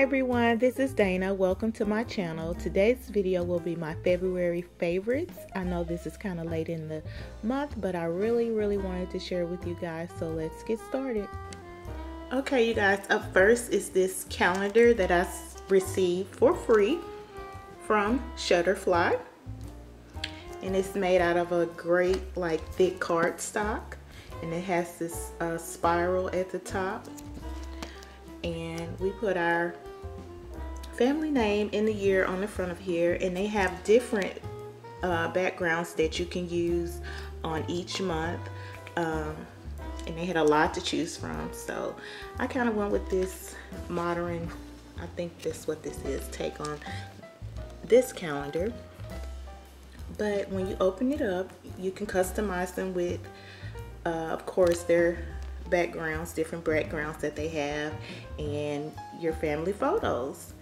Hi everyone, this is Dana. Welcome to my channel. Today's video will be my February favorites. I know this is kind of late in the month, but I really, really wanted to share with you guys, so let's get started. Okay, you guys, up first is this calendar that I received for free from Shutterfly. And it's made out of a great, like, thick cardstock. And it has this uh, spiral at the top and we put our family name in the year on the front of here and they have different uh, backgrounds that you can use on each month um, and they had a lot to choose from so I kind of went with this modern I think that's what this is take on this calendar but when you open it up you can customize them with uh, of course their backgrounds, different backgrounds that they have, and your family photos.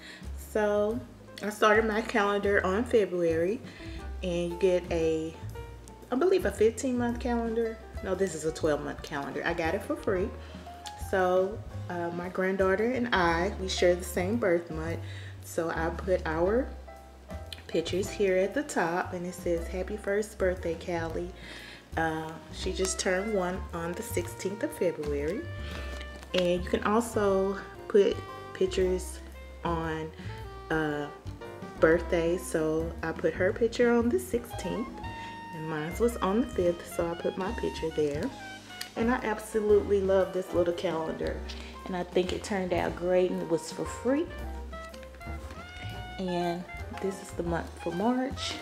So I started my calendar on February, and you get a, I believe a 15 month calendar. No, this is a 12 month calendar. I got it for free. So uh, my granddaughter and I, we share the same birth month. So I put our pictures here at the top and it says happy first birthday Callie uh, she just turned one on the 16th of February. And you can also put pictures on uh, birthdays. So I put her picture on the 16th and mine was on the 5th. So I put my picture there. And I absolutely love this little calendar. And I think it turned out great and it was for free. And this is the month for March.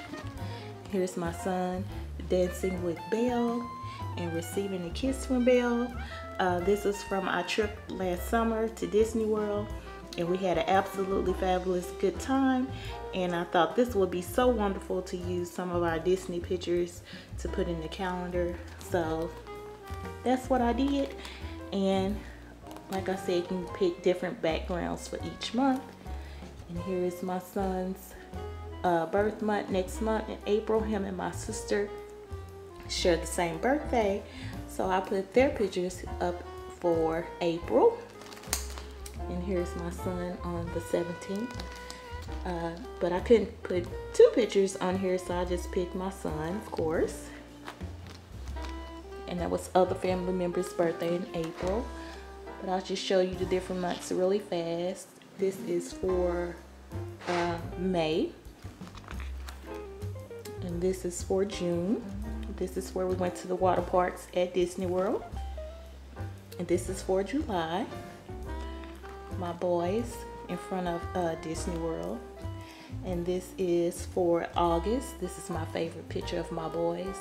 Here's my son dancing with Belle and receiving a kiss from Belle. Uh, this is from our trip last summer to Disney World and we had an absolutely fabulous good time. And I thought this would be so wonderful to use some of our Disney pictures to put in the calendar. So that's what I did. And like I said you can pick different backgrounds for each month. And here is my son's uh, birth month next month in April. Him and my sister share the same birthday. So I put their pictures up for April. And here's my son on the 17th. Uh, but I couldn't put two pictures on here, so I just picked my son, of course. And that was other family members' birthday in April. But I'll just show you the different months really fast. This is for uh, May. And this is for June. This is where we went to the water parks at Disney World. And this is for July. My boys in front of uh, Disney World. And this is for August. This is my favorite picture of my boys.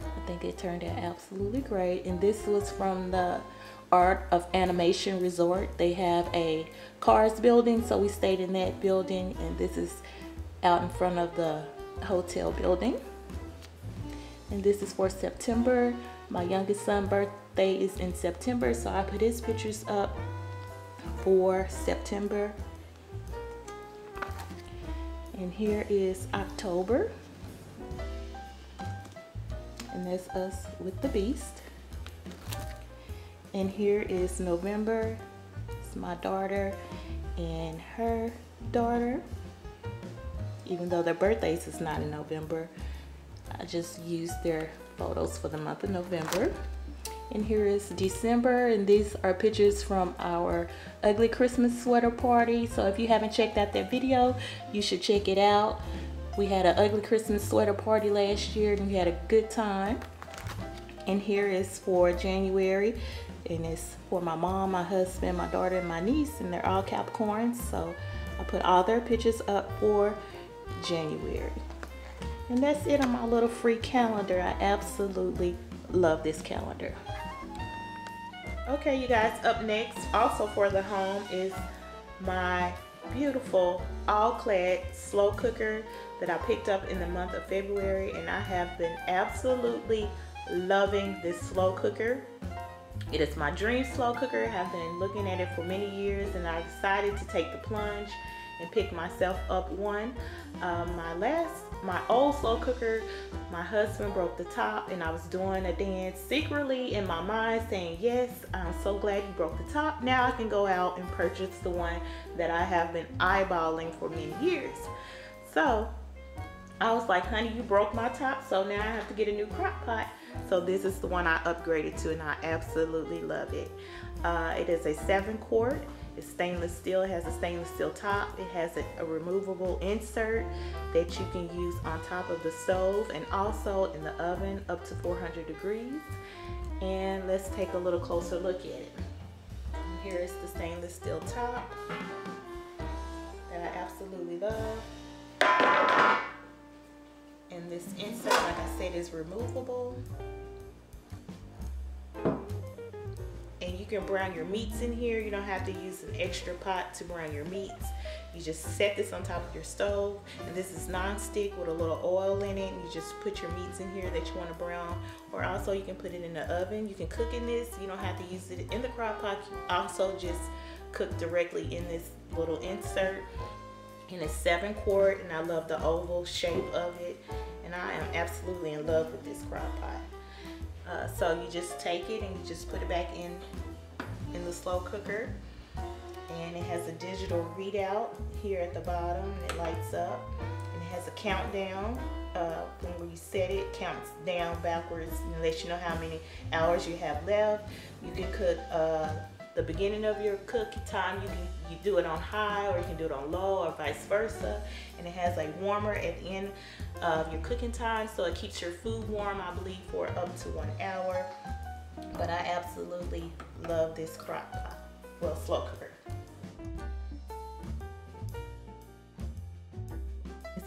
I think it turned out absolutely great. And this was from the Art of Animation Resort. They have a Cars building, so we stayed in that building. And this is out in front of the hotel building and this is for September. My youngest son birthday is in September, so I put his pictures up for September. And here is October. And that's us with the beast. And here is November. It's my daughter and her daughter. Even though their birthdays is not in November. I just used their photos for the month of November. And here is December, and these are pictures from our ugly Christmas sweater party. So if you haven't checked out that video, you should check it out. We had an ugly Christmas sweater party last year, and we had a good time. And here is for January, and it's for my mom, my husband, my daughter, and my niece, and they're all Capricorns. So I put all their pictures up for January. And that's it on my little free calendar. I absolutely love this calendar. Okay, you guys, up next, also for the home, is my beautiful all-clad slow cooker that I picked up in the month of February. And I have been absolutely loving this slow cooker. It is my dream slow cooker. I have been looking at it for many years and I decided to take the plunge and pick myself up one. Um, my last, my old slow cooker, my husband broke the top and I was doing a dance secretly in my mind saying, yes, I'm so glad you broke the top. Now I can go out and purchase the one that I have been eyeballing for many years. So I was like, honey, you broke my top, so now I have to get a new crock pot. So this is the one I upgraded to and I absolutely love it. Uh, it is a seven quart. It's stainless steel. It has a stainless steel top. It has a, a, removable insert that you can use on top of the stove and also in the oven up to 400 degrees. And let's take a little closer look at it. Here is the stainless steel top that I absolutely love. And this insert, like I said, is removable. Can brown your meats in here. You don't have to use an extra pot to brown your meats. You just set this on top of your stove. And this is non-stick with a little oil in it. You just put your meats in here that you want to brown. Or also you can put it in the oven. You can cook in this. You don't have to use it in the crock pot. You also just cook directly in this little insert. And it's seven quart and I love the oval shape of it. And I am absolutely in love with this crock pot. Uh, so you just take it and you just put it back in in the slow cooker. And it has a digital readout here at the bottom. It lights up. And it has a countdown. Uh, when you set it counts down backwards. And lets you know how many hours you have left. You can cook uh, the beginning of your cooking time. You can you do it on high or you can do it on low or vice versa. And it has a warmer at the end of your cooking time. So it keeps your food warm I believe for up to one hour but I absolutely love this crock pot well slow cooker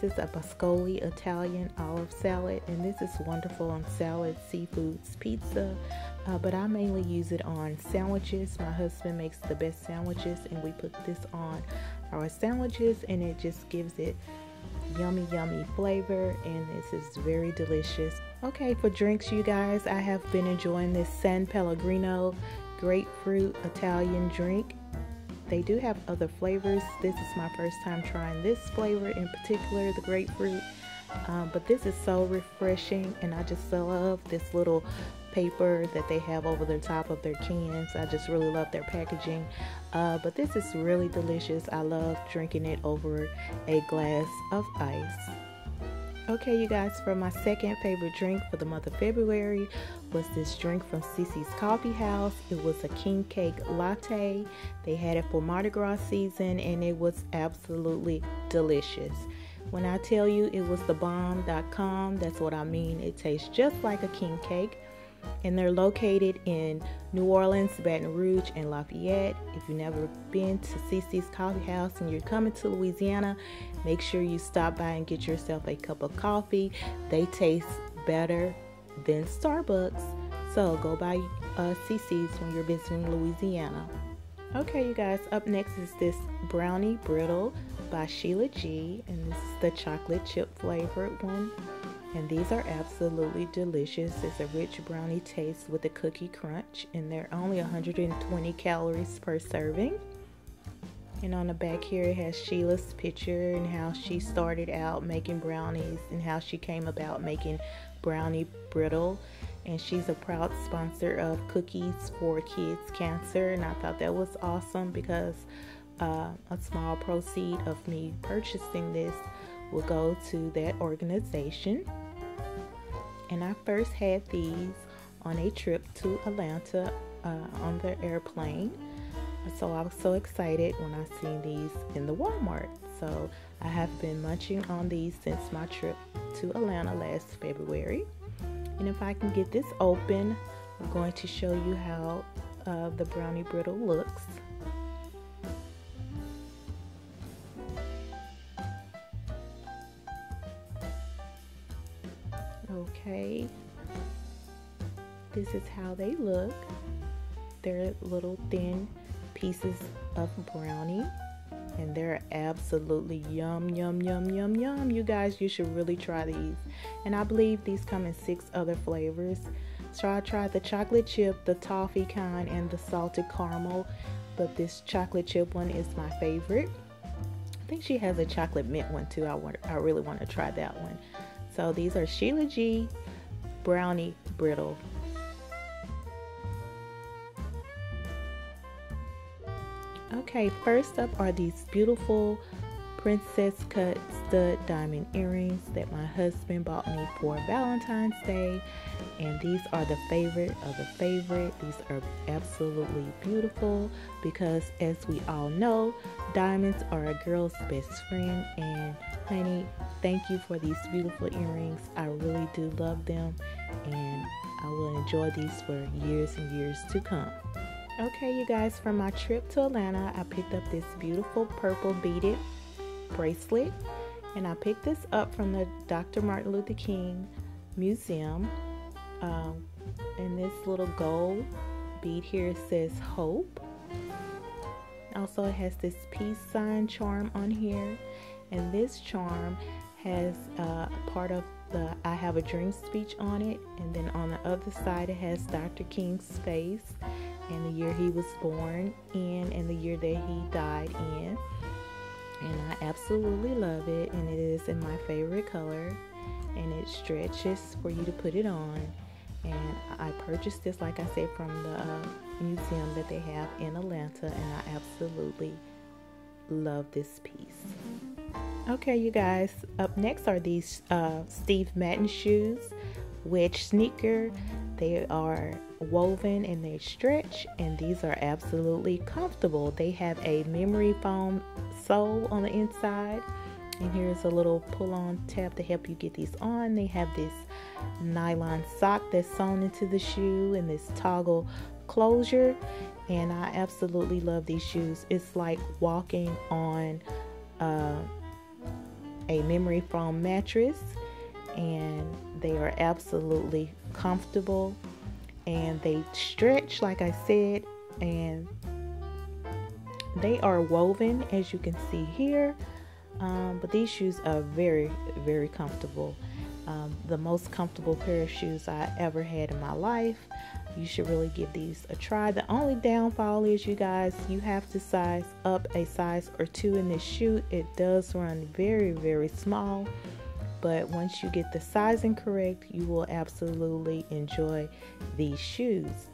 This is a Boscoli Italian olive salad, and this is wonderful on salads, seafoods, pizza, uh, but I mainly use it on sandwiches. My husband makes the best sandwiches, and we put this on our sandwiches, and it just gives it yummy, yummy flavor, and this is very delicious. Okay, for drinks, you guys, I have been enjoying this San Pellegrino grapefruit Italian drink. They do have other flavors. This is my first time trying this flavor in particular, the grapefruit. Um, but this is so refreshing, and I just love this little paper that they have over the top of their cans. I just really love their packaging. Uh, but this is really delicious. I love drinking it over a glass of ice. Okay, you guys, for my second favorite drink for the month of February was this drink from CC's Coffee House. It was a king cake latte. They had it for Mardi Gras season and it was absolutely delicious. When I tell you it was the bomb.com, that's what I mean. It tastes just like a king cake and they're located in New Orleans, Baton Rouge, and Lafayette. If you've never been to CC's Coffee House and you're coming to Louisiana, make sure you stop by and get yourself a cup of coffee. They taste better than Starbucks. So go by uh, CC's when you're visiting Louisiana. Okay, you guys, up next is this Brownie Brittle by Sheila G. And this is the chocolate chip flavored one and these are absolutely delicious. It's a rich brownie taste with a cookie crunch, and they're only 120 calories per serving. And on the back here, it has Sheila's picture and how she started out making brownies and how she came about making brownie brittle. And she's a proud sponsor of Cookies for Kids Cancer. And I thought that was awesome because uh, a small proceed of me purchasing this will go to that organization and I first had these on a trip to Atlanta uh, on the airplane. So I was so excited when I seen these in the Walmart. So I have been munching on these since my trip to Atlanta last February. And if I can get this open, I'm going to show you how uh, the brownie brittle looks. Okay. This is how they look. They're little thin pieces of brownie and they're absolutely yum yum yum yum yum you guys you should really try these and i believe these come in six other flavors so i tried the chocolate chip the toffee kind and the salted caramel but this chocolate chip one is my favorite I think she has a chocolate mint one too. I want I really want to try that one. So these are Sheila G brownie brittle. Okay, first up are these beautiful princess cut stud diamond earrings that my husband bought me for Valentine's Day. And these are the favorite of the favorite. These are absolutely beautiful because, as we all know, diamonds are a girl's best friend. And, honey, thank you for these beautiful earrings. I really do love them, and I will enjoy these for years and years to come. Okay, you guys, for my trip to Atlanta, I picked up this beautiful purple beaded bracelet. And I picked this up from the Dr. Martin Luther King Museum. Um, and this little gold bead here says hope. Also, it has this peace sign charm on here. And this charm has uh, part of the I Have a Dream speech on it. And then on the other side, it has Dr. King's face and the year he was born in and the year that he died in and I absolutely love it and it is in my favorite color and it stretches for you to put it on and I purchased this like I said from the uh, museum that they have in Atlanta and I absolutely love this piece. Okay you guys, up next are these uh, Steve Madden shoes wedge sneaker. They are woven and they stretch and these are absolutely comfortable. They have a memory foam sole on the inside and here's a little pull-on tab to help you get these on. They have this nylon sock that's sewn into the shoe and this toggle closure and I absolutely love these shoes. It's like walking on uh, a memory foam mattress and they are absolutely comfortable and they stretch like I said and they are woven as you can see here. Um, but these shoes are very very comfortable. Um, the most comfortable pair of shoes I ever had in my life. You should really give these a try. The only downfall is you guys you have to size up a size or two in this shoe. It does run very very small but once you get the sizing correct, you will absolutely enjoy these shoes.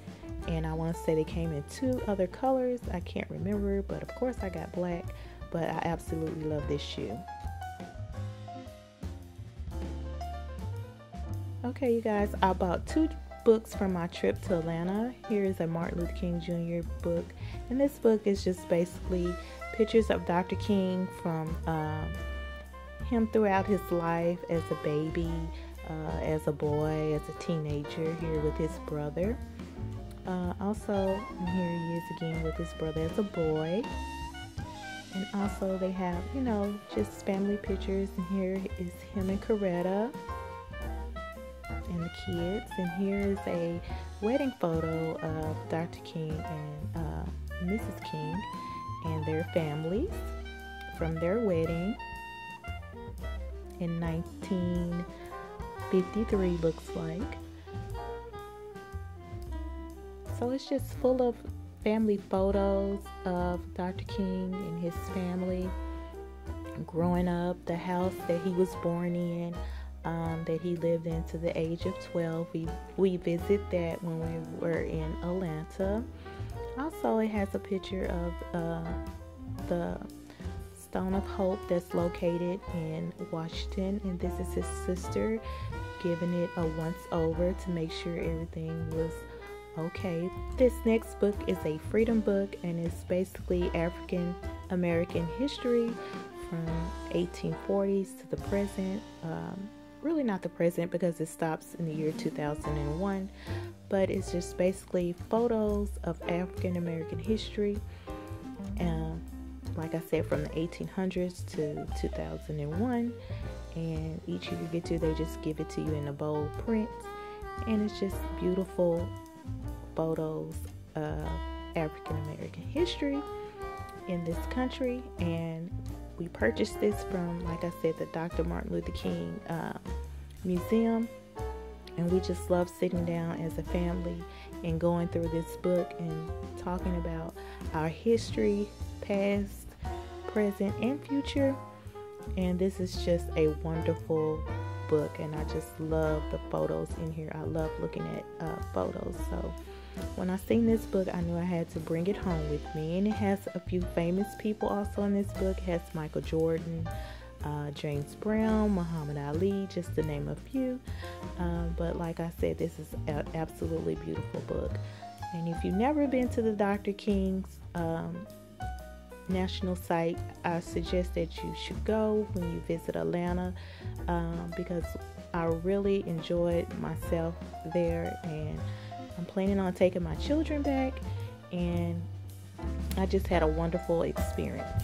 And I want to say they came in two other colors. I can't remember, but of course I got black, but I absolutely love this shoe. Okay, you guys, I bought two books from my trip to Atlanta. Here is a Martin Luther King Jr. book, and this book is just basically pictures of Dr. King from um, him throughout his life as a baby, uh, as a boy, as a teenager, here with his brother. Uh, also, here he is again with his brother as a boy. And also, they have, you know, just family pictures. And here is him and Coretta and the kids. And here is a wedding photo of Dr. King and uh, Mrs. King and their families from their wedding in 1953 looks like. So it's just full of family photos of Dr. King and his family growing up, the house that he was born in, um, that he lived in to the age of 12. We, we visit that when we were in Atlanta. Also, it has a picture of uh, the Stone of Hope that's located in Washington, and this is his sister giving it a once over to make sure everything was okay. This next book is a freedom book, and it's basically African American history from 1840s to the present. Um, really not the present because it stops in the year 2001, but it's just basically photos of African American history. Um, like I said, from the 1800s to 2001. And each year you get to, they just give it to you in a bold print. And it's just beautiful photos of African American history in this country. And we purchased this from, like I said, the Dr. Martin Luther King uh, Museum. And we just love sitting down as a family and going through this book and talking about our history, past, present, and future. And this is just a wonderful book, and I just love the photos in here. I love looking at uh, photos. So when I seen this book, I knew I had to bring it home with me. And it has a few famous people also in this book. It has Michael Jordan, uh, James Brown, Muhammad Ali, just to name a few. Um, but like I said, this is an absolutely beautiful book. And if you've never been to the Dr. King's um, national site, I suggest that you should go when you visit Atlanta um, because I really enjoyed myself there and I'm planning on taking my children back and I just had a wonderful experience.